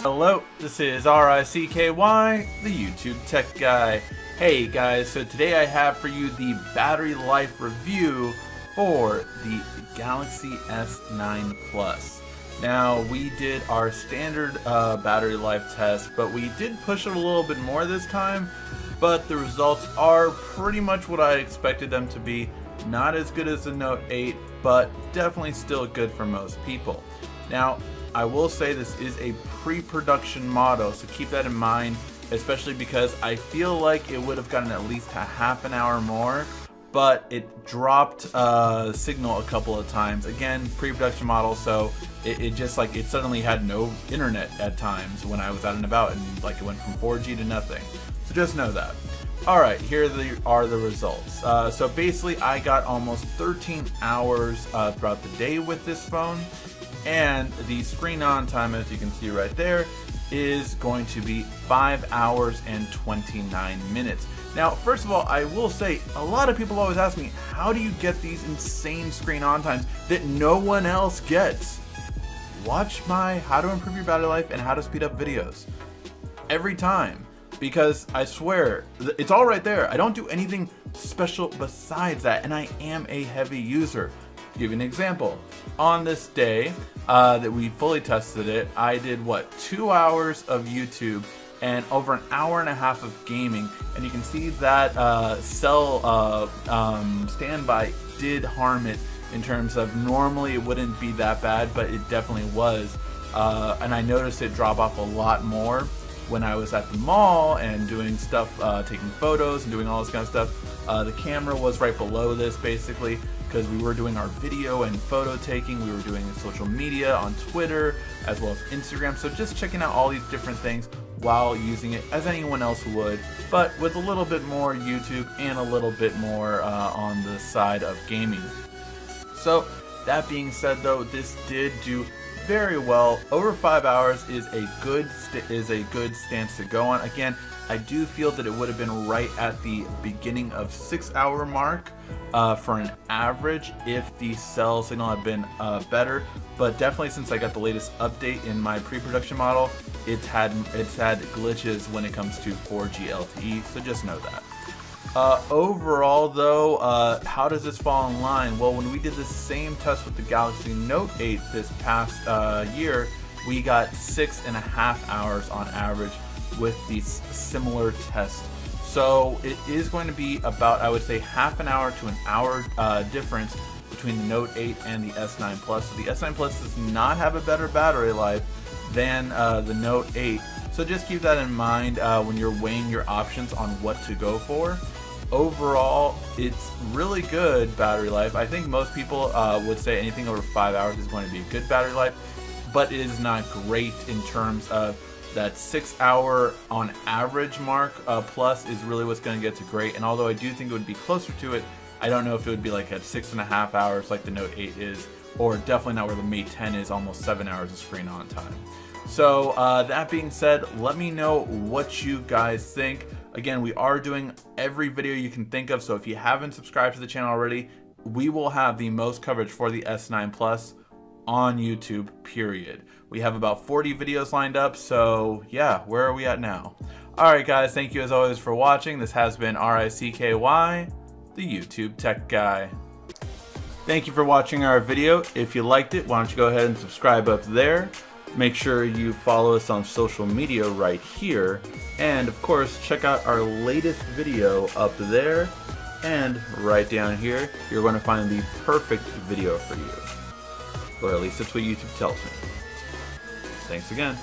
Hello, this is R-I-C-K-Y, the YouTube Tech Guy. Hey guys, so today I have for you the battery life review for the Galaxy S9 Plus. Now, we did our standard uh, battery life test, but we did push it a little bit more this time, but the results are pretty much what I expected them to be. Not as good as the Note 8, but definitely still good for most people. Now, I will say this is a pre-production model, so keep that in mind, especially because I feel like it would have gotten at least a half an hour more, but it dropped uh, signal a couple of times. Again, pre-production model, so it, it, just like, it suddenly had no internet at times when I was out and about, and like it went from 4G to nothing. So just know that. Alright, here the, are the results. Uh, so basically, I got almost 13 hours uh, throughout the day with this phone, and the screen on time, as you can see right there, is going to be 5 hours and 29 minutes. Now, first of all, I will say, a lot of people always ask me, how do you get these insane screen on times that no one else gets? Watch my How to Improve Your Battery Life and How to Speed Up videos. Every time. Because I swear, it's all right there. I don't do anything special besides that, and I am a heavy user give you an example. On this day uh, that we fully tested it, I did what, two hours of YouTube and over an hour and a half of gaming. And you can see that uh, cell uh, um, standby did harm it in terms of normally it wouldn't be that bad, but it definitely was. Uh, and I noticed it drop off a lot more when I was at the mall and doing stuff, uh, taking photos and doing all this kind of stuff. Uh, the camera was right below this basically because we were doing our video and photo taking, we were doing social media on Twitter as well as Instagram. So just checking out all these different things while using it as anyone else would, but with a little bit more YouTube and a little bit more uh, on the side of gaming. So that being said though, this did do very well. Over five hours is a good is a good stance to go on. Again, I do feel that it would have been right at the beginning of six hour mark uh, for an average if the cell signal had been uh, better. But definitely since I got the latest update in my pre-production model, it's had it's had glitches when it comes to 4G LTE. So just know that. Uh, overall, though, uh, how does this fall in line? Well, when we did the same test with the Galaxy Note 8 this past uh, year, we got six and a half hours on average with these similar tests. So it is going to be about, I would say, half an hour to an hour uh, difference between the Note 8 and the S9 Plus. So the S9 Plus does not have a better battery life than uh, the Note 8. So just keep that in mind uh, when you're weighing your options on what to go for. Overall, it's really good battery life. I think most people uh, would say anything over five hours is going to be a good battery life, but it is not great in terms of that six hour on average mark uh, plus is really what's going to get to great. And although I do think it would be closer to it, I don't know if it would be like at six and a half hours like the Note 8 is, or definitely not where the Mate 10 is, almost seven hours of screen on time. So uh, that being said, let me know what you guys think. Again, we are doing every video you can think of, so if you haven't subscribed to the channel already, we will have the most coverage for the S9 Plus on YouTube, period. We have about 40 videos lined up, so yeah, where are we at now? Alright guys, thank you as always for watching. This has been R-I-C-K-Y, the YouTube Tech Guy. Thank you for watching our video. If you liked it, why don't you go ahead and subscribe up there. Make sure you follow us on social media right here. And of course, check out our latest video up there. And right down here, you're going to find the perfect video for you. Or at least that's what YouTube tells me. Thanks again.